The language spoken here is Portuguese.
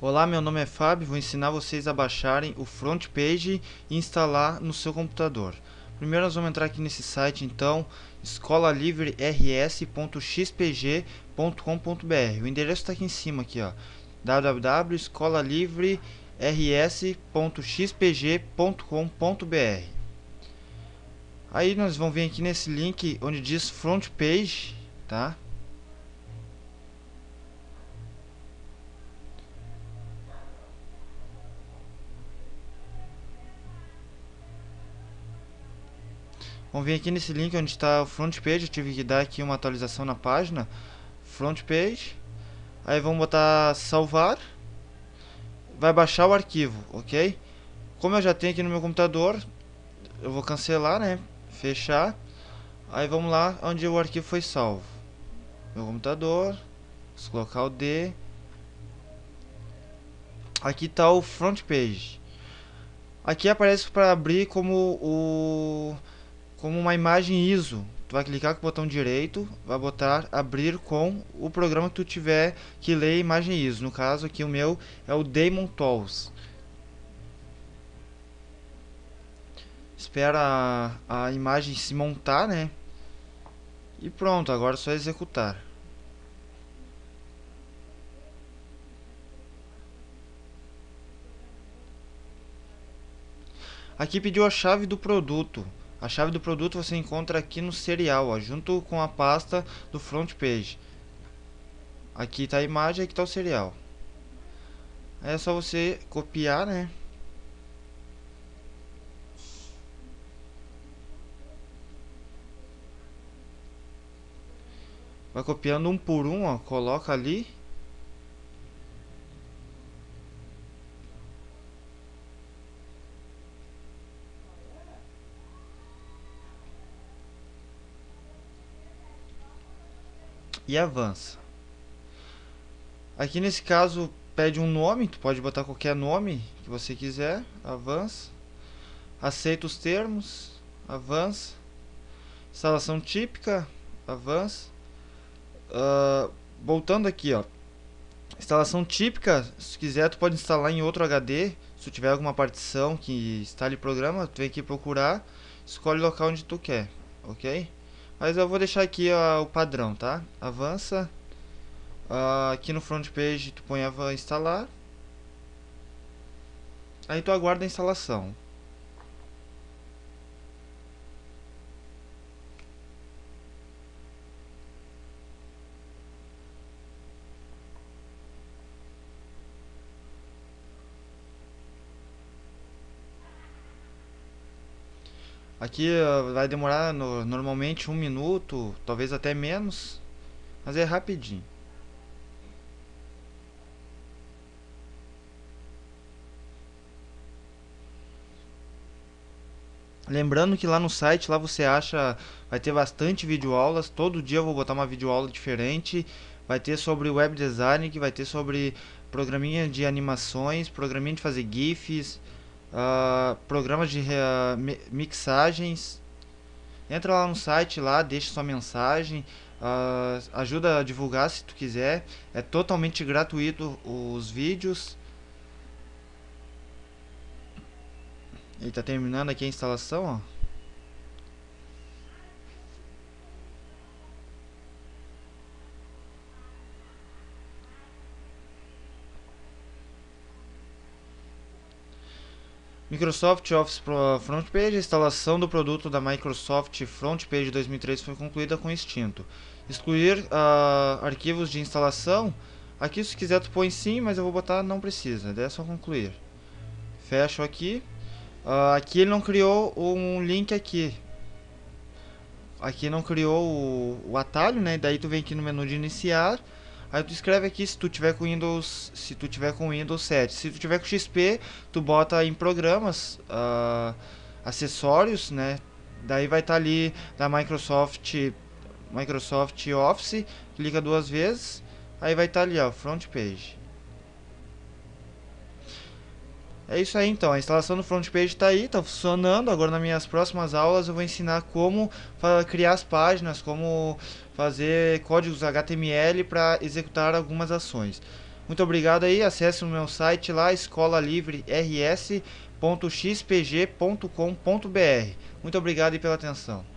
Olá, meu nome é Fábio, vou ensinar vocês a baixarem o front page e instalar no seu computador. Primeiro nós vamos entrar aqui nesse site então, escolalivre-rs.xpg.com.br. O endereço está aqui em cima aqui, ó. www.escolalivre-rs.xpg.com.br. Aí nós vamos vir aqui nesse link onde diz front page, tá? Vamos vir aqui nesse link onde está o front page, eu tive que dar aqui uma atualização na página. Front page. Aí vamos botar salvar. Vai baixar o arquivo, ok? Como eu já tenho aqui no meu computador, eu vou cancelar, né? Fechar. Aí vamos lá onde o arquivo foi salvo. Meu computador. Vamos colocar o D. Aqui está o front page. Aqui aparece para abrir como o como uma imagem ISO. Tu vai clicar com o botão direito, vai botar abrir com o programa que tu tiver que ler imagem ISO. No caso aqui o meu é o Daemon Tools. Espera a, a imagem se montar, né? E pronto, agora é só executar. Aqui pediu a chave do produto. A chave do produto você encontra aqui no serial, ó, junto com a pasta do front page. Aqui está a imagem, aqui está o serial. Aí é só você copiar, né? Vai copiando um por um, ó, coloca ali. E avança. Aqui nesse caso pede um nome, tu pode botar qualquer nome que você quiser, avança. Aceita os termos, avança. Instalação típica, avança. Uh, voltando aqui, ó. Instalação típica, se quiser tu pode instalar em outro HD, se tu tiver alguma partição que instale programa, tu vem aqui procurar, escolhe o local onde tu quer, ok? Mas eu vou deixar aqui ó, o padrão, tá? Avança. Uh, aqui no front page tu põe instalar. Aí tu aguarda a instalação. Aqui vai demorar no, normalmente um minuto, talvez até menos, mas é rapidinho. Lembrando que lá no site, lá você acha, vai ter bastante videoaulas, todo dia eu vou botar uma videoaula diferente, vai ter sobre web design, que vai ter sobre programinha de animações, programinha de fazer GIFs, uh, programas de uh, mixagens. Entra lá no site lá, deixa sua mensagem, uh, ajuda a divulgar se tu quiser. É totalmente gratuito os vídeos. Ele está terminando aqui a instalação, ó. Microsoft Office Front Page, a instalação do produto da Microsoft Front Page 2003 foi concluída com extinto. Excluir uh, arquivos de instalação, aqui se quiser tu põe sim, mas eu vou botar não precisa, é só concluir. Fecho aqui. Uh, aqui ele não criou um link aqui. Aqui não criou o, o atalho, né? Daí tu vem aqui no menu de iniciar Aí tu escreve aqui se tu tiver com Windows, se tu tiver com Windows 7. Se tu tiver com XP, tu bota em programas, uh, acessórios, né? Daí vai estar tá ali da Microsoft, Microsoft Office, clica duas vezes, aí vai estar tá ali, ó, front page. É isso aí então, a instalação do front page está aí, está funcionando. Agora nas minhas próximas aulas eu vou ensinar como criar as páginas, como fazer códigos HTML para executar algumas ações. Muito obrigado aí, acesse o meu site lá, escolalivre.rs.xpg.com.br. Muito obrigado pela atenção.